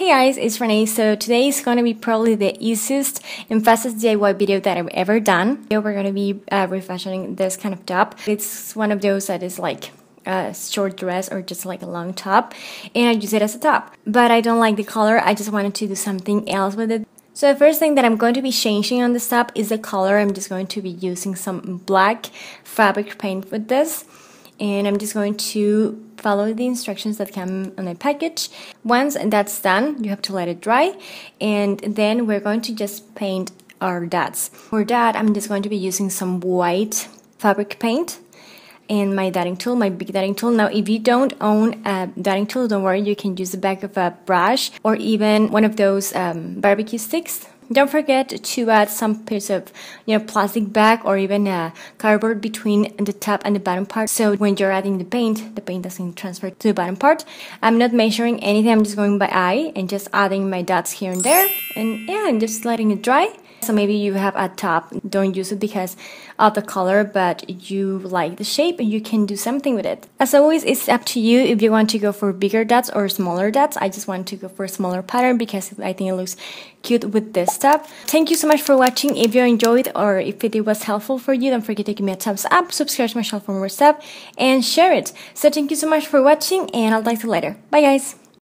Hey guys, it's Renee. So today is going to be probably the easiest and fastest DIY video that I've ever done. Here we're going to be uh, refashioning this kind of top. It's one of those that is like a short dress or just like a long top and I use it as a top. But I don't like the color, I just wanted to do something else with it. So the first thing that I'm going to be changing on this top is the color. I'm just going to be using some black fabric paint with this and I'm just going to follow the instructions that come on the package. Once that's done, you have to let it dry and then we're going to just paint our dots. For that, I'm just going to be using some white fabric paint and my dotting tool, my big dotting tool. Now, if you don't own a dotting tool, don't worry, you can use the back of a brush or even one of those um, barbecue sticks don't forget to add some piece of, you know, plastic bag or even a cardboard between the top and the bottom part. So when you're adding the paint, the paint doesn't transfer to the bottom part. I'm not measuring anything. I'm just going by eye and just adding my dots here and there. And yeah, I'm just letting it dry. So maybe you have a top, don't use it because of the color, but you like the shape and you can do something with it. As always, it's up to you if you want to go for bigger dots or smaller dots. I just want to go for a smaller pattern because I think it looks cute with this top. Thank you so much for watching. If you enjoyed or if it was helpful for you, don't forget to give me a thumbs up, subscribe to my channel for more stuff, and share it. So thank you so much for watching and I'll talk to you later. Bye guys!